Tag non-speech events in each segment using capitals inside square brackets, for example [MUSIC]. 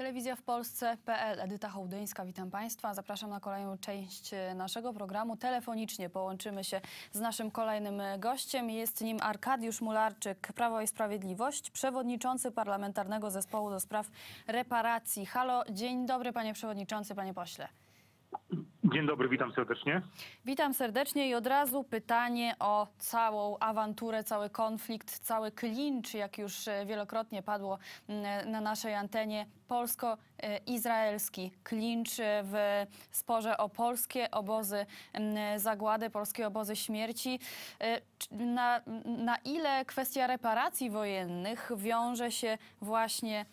Telewizja w Polsce.pl, Edyta Hołdyńska, witam Państwa. Zapraszam na kolejną część e, naszego programu. Telefonicznie połączymy się z naszym kolejnym e, gościem. Jest nim Arkadiusz Mularczyk, Prawo i Sprawiedliwość, przewodniczący Parlamentarnego Zespołu do Spraw Reparacji. Halo, dzień dobry panie przewodniczący, panie pośle. Dzień dobry, witam serdecznie. Witam serdecznie i od razu pytanie o całą awanturę, cały konflikt, cały klincz, jak już e, wielokrotnie padło mm, na naszej antenie, polsko-izraelski klincz e, w sporze o polskie obozy mm, zagłady, polskie obozy śmierci. E, Na, na ile kwestia reparacji wojennych wiąże się właśnie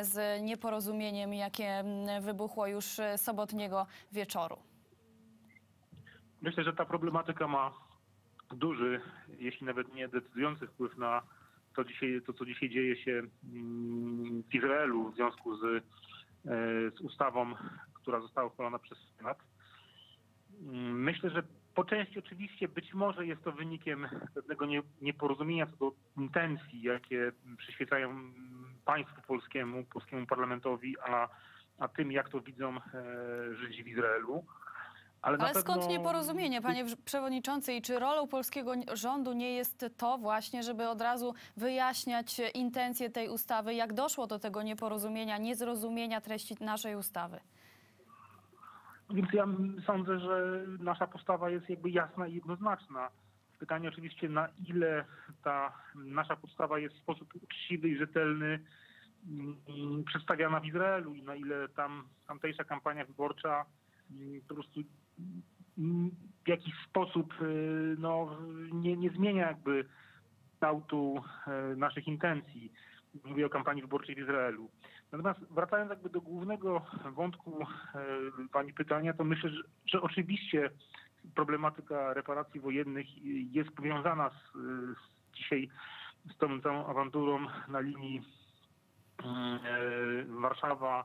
z nieporozumieniem, jakie mm, wybuchło już sobotniego wieczoru? Myślę, że ta problematyka ma duży, jeśli nawet nie decydujący wpływ na to, dzisiaj, to co dzisiaj dzieje się mm, w Izraelu w związku z, e, z ustawą, która została uchwalona przez Senat. Mm, Myślę, że po części oczywiście być może jest to wynikiem pewnego nie, nieporozumienia co do intencji, jakie przyświecają państwu polskiemu, polskiemu parlamentowi, a, a tym, jak to widzą e, Żydzi w Izraelu. Ale, Ale skąd pewno- nieporozumienie, panie przewodniczący? I czy rolą polskiego rządu nie jest to właśnie, żeby od razu wyjaśniać intencje tej ustawy, jak doszło do tego nieporozumienia, niezrozumienia treści naszej ustawy? Więc ja sądzę, że nasza postawa jest jakby jasna i jednoznaczna. Pytanie oczywiście, na ile ta nasza postawa jest w sposób uczciwy i rzetelny mm, przedstawiana w Izraelu i na ile tam tamtejsza kampania wyborcza mm, po prostu w jakiś sposób y, no, nie, nie zmienia jakby kształtu e, naszych intencji. Mówię o kampanii wyborczej w Izraelu. Natomiast wracając jakby do głównego wątku e, pani pytania, to myślę, że, że oczywiście problematyka reparacji wojennych jest powiązana z, z dzisiaj z tą całą awanturą na linii Warszawa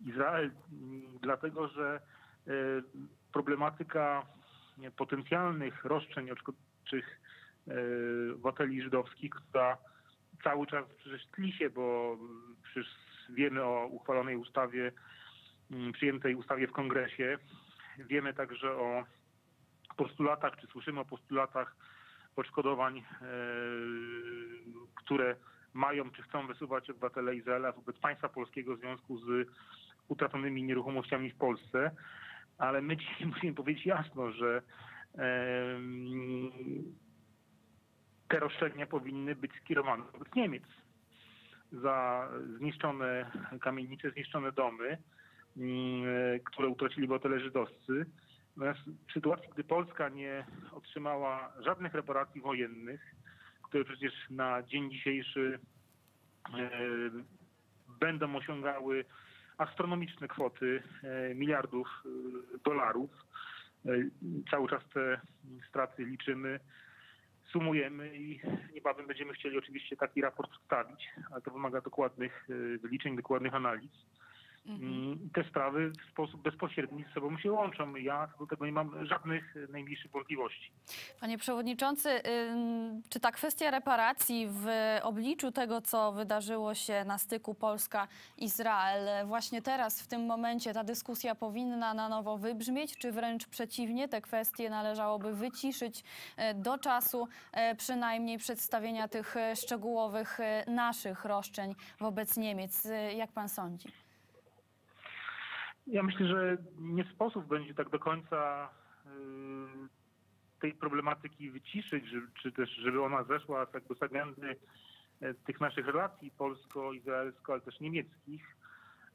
Izrael, dlatego że problematyka nie, potencjalnych roszczeń odszkodowczych e, obywateli żydowskich, która cały czas przecież tli się, bo przecież wiemy o uchwalonej ustawie, mm, przyjętej ustawie w kongresie. Wiemy także o postulatach, czy słyszymy o postulatach odszkodowań, e, które mają, czy chcą wysuwać obywatele Izraela wobec państwa polskiego w związku z utraconymi nieruchomościami w Polsce. Ale my dzisiaj [LAUGHS] musimy powiedzieć jasno, że te roszczenia powinny być skierowane wobec Niemiec za zniszczone kamienice, zniszczone domy, mm, które utracili obywatele żydowscy. Natomiast w sytuacji, gdy Polska nie otrzymała żadnych reparacji wojennych, które przecież na dzień dzisiejszy będą osiągały astronomiczne kwoty e, miliardów e, dolarów. E, Cały czas te straty liczymy sumujemy i niebawem będziemy chcieli oczywiście taki raport przedstawić, ale to wymaga dokładnych wyliczeń, dokładnych analiz. Mm, Te sprawy w sposób bezpośredni z sobą się łączą. Ja do tego nie mam żadnych najmniejszych wątpliwości. Panie przewodniczący, czy ta kwestia reparacji w obliczu tego, co wydarzyło się na styku Polska-Izrael, właśnie teraz, w tym momencie, ta dyskusja powinna na nowo wybrzmieć, czy wręcz przeciwnie, te kwestie należałoby wyciszyć e, do czasu e, przynajmniej przedstawienia tych e, szczegółowych naszych roszczeń wobec Niemiec? Jak pan sądzi? Ja myślę, że nie sposób będzie tak do końca y, tej problematyki wyciszyć, czy też żeby ona zeszła z jakby z agendy e, tych naszych relacji polsko-izraelsko, ale też niemieckich,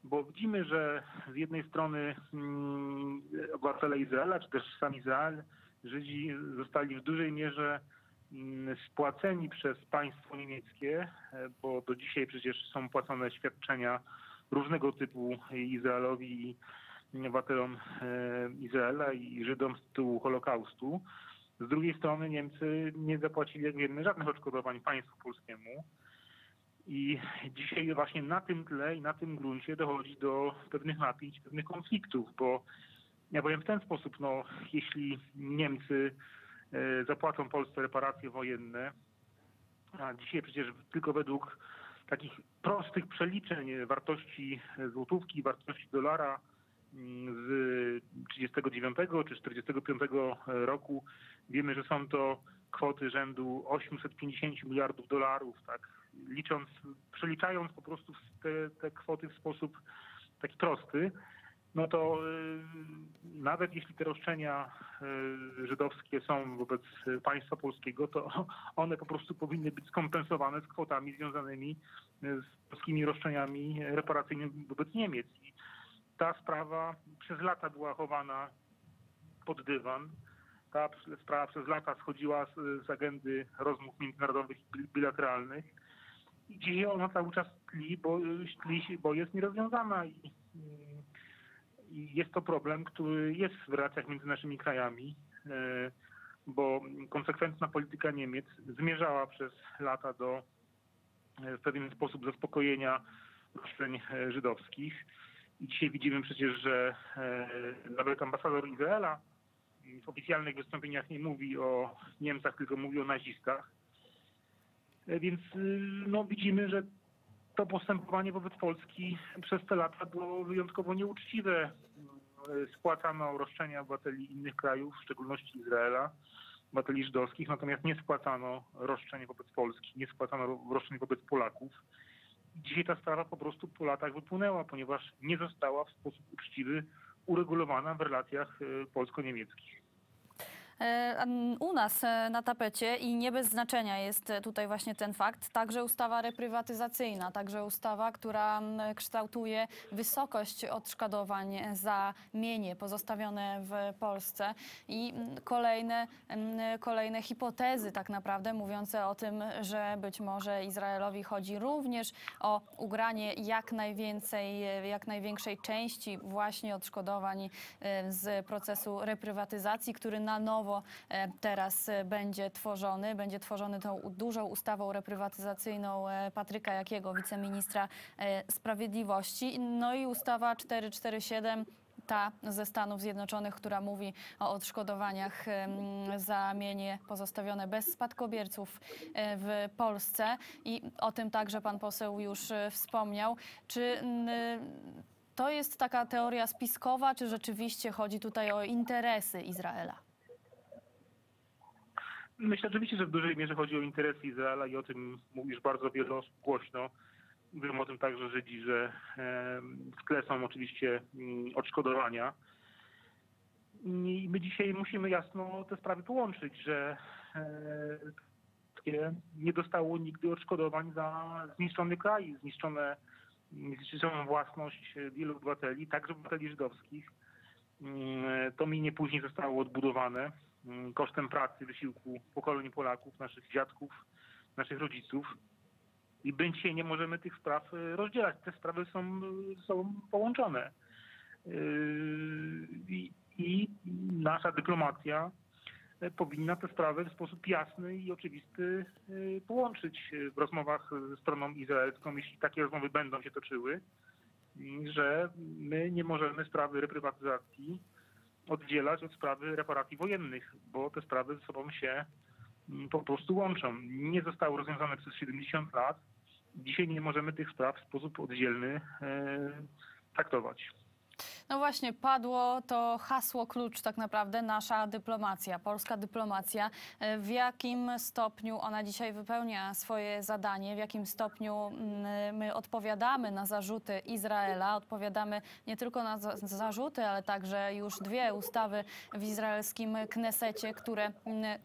bo widzimy, że z jednej strony mm, obywatele Izraela, czy też sam Izrael, Żydzi zostali w dużej mierze mm, spłaceni przez państwo niemieckie, e, bo do dzisiaj przecież są płacone świadczenia różnego typu Izraelowi i obywatelom e, Izraela i Żydom z tytułu Holokaustu. Z drugiej strony Niemcy nie zapłacili, jak wiemy, żadnych odszkodowań państwu polskiemu. I dzisiaj właśnie na tym tle i na tym gruncie dochodzi do pewnych napięć, pewnych konfliktów, bo ja powiem w ten sposób, no, jeśli Niemcy e, zapłacą Polsce reparacje wojenne, a dzisiaj przecież tylko według takich prostych przeliczeń wartości złotówki, wartości dolara mm, z 39 czy 45 roku, wiemy, że są to kwoty rzędu 850 miliardów dolarów, tak, licząc, przeliczając po prostu te, te kwoty w sposób taki prosty, no to y, nawet jeśli te roszczenia y, żydowskie są wobec państwa polskiego, to [LAUGHS] one po prostu powinny być skompensowane z kwotami związanymi y, z polskimi roszczeniami reparacyjnymi wobec Niemiec. I ta sprawa przez lata była chowana pod dywan. Ta sprawa przez lata schodziła z, agendy rozmów międzynarodowych i bilateralnych. I dzisiaj ona cały czas tli, bo, tli, bo jest nierozwiązana. I, i jest to problem, który jest w relacjach między naszymi krajami, e, bo konsekwentna polityka Niemiec zmierzała przez lata do e, w pewien sposób zaspokojenia roszczeń e, żydowskich. I dzisiaj widzimy przecież, że nawet ambasador Izraela w oficjalnych wystąpieniach nie mówi o Niemcach, tylko mówi o nazistach. Więc no, widzimy, że to postępowanie wobec Polski przez te lata było wyjątkowo nieuczciwe. Spłacano roszczenia obywateli innych krajów, w szczególności Izraela, obywateli żydowskich, natomiast nie spłacano roszczeń wobec Polski, nie spłacano roszczeń wobec Polaków. Dzisiaj ta sprawa po prostu po latach wypłynęła, ponieważ nie została w sposób uczciwy uregulowana w relacjach e, polsko-niemieckich. E, u nas e, na tapecie i nie bez znaczenia jest e, tutaj właśnie ten fakt, także ustawa reprywatyzacyjna, także ustawa, która kształtuje wysokość odszkodowań za mienie pozostawione w Polsce. I kolejne, kolejne hipotezy tak naprawdę mówiące o tym, że być może Izraelowi chodzi również o ugranie jak najwięcej, jak największej części właśnie odszkodowań z procesu reprywatyzacji, który na nowo e, teraz e, będzie tworzony. Będzie tworzony tą dużą ustawą reprywatyzacyjną e, Patryka Jakiego, wiceministra sprawiedliwości. No i ustawa 447 ta ze Stanów Zjednoczonych, która mówi o odszkodowaniach za mienie pozostawione bez spadkobierców w Polsce. I o tym także pan poseł już wspomniał. Czy to jest taka teoria spiskowa, czy rzeczywiście chodzi tutaj o interesy Izraela? Myślę oczywiście, że w dużej mierze chodzi o interesy Izraela i o tym mówisz bardzo wiele osób głośno. Mówią o tym także Żydzi, że w tle są oczywiście mm, odszkodowania. I my dzisiaj musimy jasno te sprawy połączyć, że e, nie dostało nigdy odszkodowań za zniszczony kraj, zniszczone, zniszczoną własność wielu obywateli, także obywateli żydowskich. Mm, to mienie później zostało odbudowane kosztem pracy, wysiłku pokoleń Polaków, naszych dziadków, naszych rodziców. I dzisiaj nie możemy tych spraw y, rozdzielać. Te sprawy są sobą połączone. Yy, I, I nasza dyplomacja y, powinna te sprawy w sposób jasny i oczywisty y, połączyć w rozmowach ze stroną izraelską, jeśli takie rozmowy będą się toczyły, że my nie możemy sprawy reprywatyzacji oddzielać od sprawy reparacji wojennych, bo te sprawy ze sobą się mm, po prostu łączą. Nie zostały rozwiązane przez 70 lat. Dzisiaj nie możemy tych spraw w sposób oddzielny e, traktować. No właśnie, padło to hasło klucz tak naprawdę, nasza dyplomacja, polska dyplomacja. E, w jakim stopniu ona dzisiaj wypełnia swoje zadanie, w jakim stopniu mm, my odpowiadamy na zarzuty Izraela, odpowiadamy nie tylko na zarzuty, ale także już dwie ustawy w izraelskim Knesecie, które mm,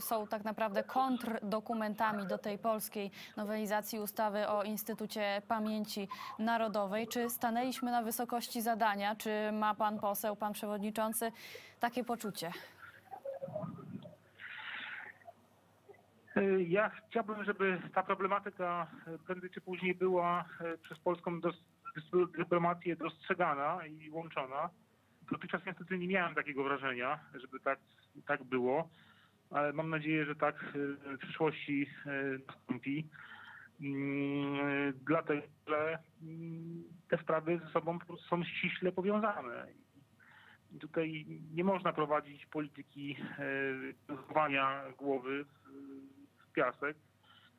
są tak naprawdę kontrdokumentami do tej polskiej nowelizacji ustawy o Instytucie Pamięci Narodowej. Czy stanęliśmy na wysokości zadania? Czy ma pan poseł, pan przewodniczący takie poczucie? Ja chciałbym, żeby ta problematyka prędzej czy później była e, przez polską dyplomację dostrzegana i łączona. Dotychczas niestety nie miałem takiego wrażenia, żeby tak, tak było, ale mam nadzieję, że tak e, w przyszłości e, nastąpi. Mm, dlatego, że mm, te sprawy ze sobą są ściśle powiązane. Tutaj nie można prowadzić polityki chowania głowy w piasek.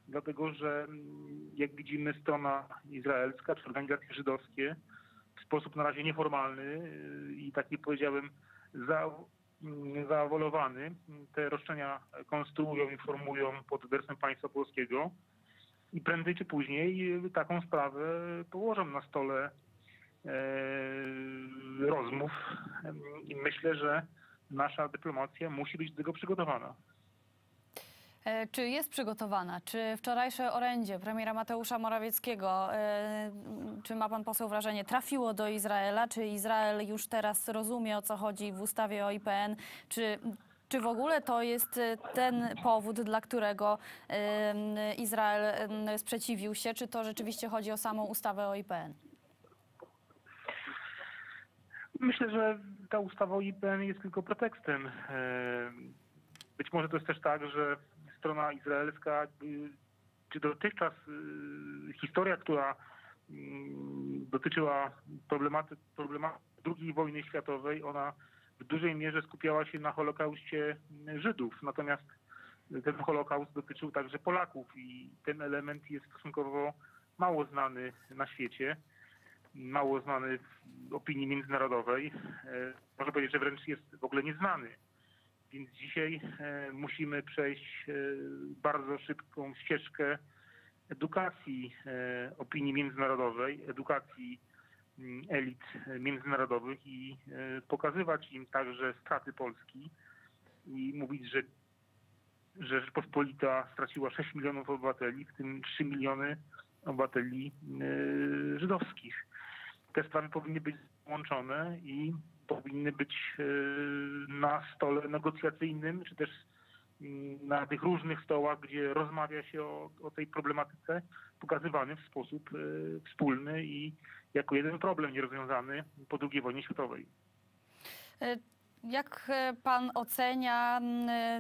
dlatego że mm, jak widzimy strona izraelska czy organizacje żydowskie w sposób na razie nieformalny y, i taki powiedziałem za, mm, zaawolowany te roszczenia konstruują i formują pod adresem państwa polskiego i prędzej czy później taką sprawę położą na stole e, rozmów i myślę, że nasza dyplomacja musi być do tego przygotowana. E, Czy jest przygotowana? Czy wczorajsze orędzie premiera Mateusza Morawieckiego, e, czy ma pan poseł wrażenie, trafiło do Izraela? Czy Izrael już teraz rozumie, o co chodzi w ustawie o IPN? Czy, czy w ogóle to jest e, ten powód, dla którego Izrael sprzeciwił się? Czy to rzeczywiście chodzi o samą ustawę o IPN? Myślę, że ta ustawa o IPN jest tylko pretekstem. Być może to jest też tak, że strona izraelska, jakby, czy dotychczas y, historia, która mm, dotyczyła problematy, problematy II wojny światowej, ona w dużej mierze skupiała się na Holokauście Żydów. Natomiast ten Holokaust dotyczył także Polaków i ten element jest stosunkowo mało znany na świecie mało znany w opinii międzynarodowej. E, Można powiedzieć, że wręcz jest w ogóle nieznany. Więc dzisiaj e, musimy przejść e, bardzo szybką ścieżkę edukacji e, opinii międzynarodowej, edukacji mm, elit międzynarodowych i pokazywać im także straty Polski i mówić, że, Rzeczpospolita straciła 6 milionów obywateli, w tym 3 miliony obywateli żydowskich. Te sprawy powinny być łączone i powinny być e, na stole negocjacyjnym, czy też mm, na tych różnych stołach, gdzie rozmawia się o, o tej problematyce, pokazywany w sposób e, wspólny i jako jeden problem nierozwiązany po II wojnie światowej. Jak e, pan ocenia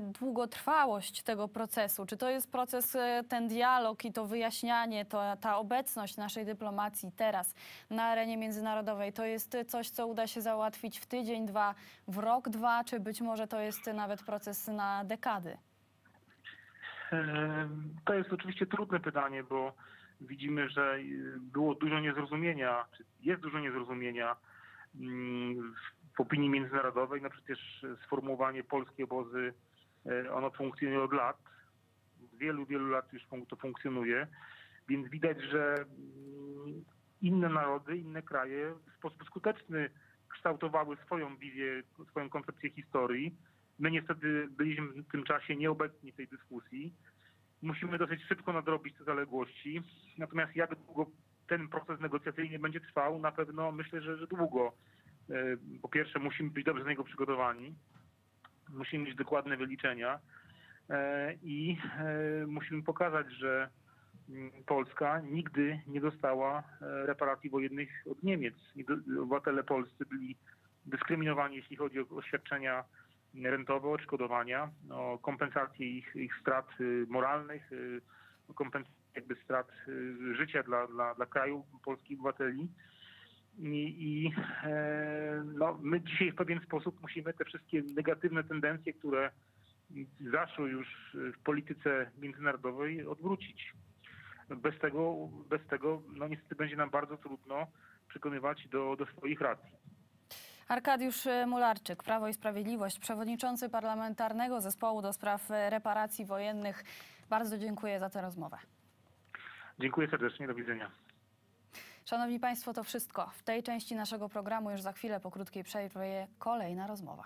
długotrwałość tego procesu? Czy to jest proces, e, ten dialog i to wyjaśnianie, to, ta obecność naszej dyplomacji teraz na arenie międzynarodowej, to jest coś, co uda się załatwić w tydzień, dwa, w rok, dwa, czy być może to jest nawet proces na dekady? To jest oczywiście trudne pytanie, bo widzimy, że e, było dużo niezrozumienia, jest dużo niezrozumienia mm, opinii międzynarodowej. No przecież sformułowanie polskie obozy, e, ono funkcjonuje od lat. Wielu, wielu lat już to funkcjonuje. Więc widać, że mm, inne narody, inne kraje w sposób skuteczny kształtowały swoją wizję, swoją koncepcję historii. My niestety byliśmy w tym czasie nieobecni tej dyskusji. Musimy dosyć szybko nadrobić te zaległości. Natomiast jak długo ten proces negocjacyjny będzie trwał, na pewno myślę, że, że długo. E, Po pierwsze, musimy być dobrze do niego przygotowani. Musimy mieć dokładne wyliczenia e, i e, musimy pokazać, że mm, Polska nigdy nie dostała reparacji wojennych od Niemiec. Obywatele polscy byli dyskryminowani, jeśli chodzi o oświadczenia rentowe, odszkodowania, o kompensację ich, ich strat y, moralnych, y, o kompensację jakby strat y, życia dla, dla, dla kraju polskich obywateli. I, i e, no, my dzisiaj w pewien sposób musimy te wszystkie negatywne tendencje, które zaszły już w polityce międzynarodowej, odwrócić. Bez tego, bez tego no, niestety będzie nam bardzo trudno przekonywać do, do swoich racji. Arkadiusz Mularczyk, Prawo i Sprawiedliwość, przewodniczący parlamentarnego zespołu do spraw reparacji wojennych. Bardzo dziękuję za tę rozmowę. Dziękuję serdecznie, do widzenia. Szanowni Państwo, to wszystko. W tej części naszego programu już za chwilę po krótkiej przerwie kolejna rozmowa.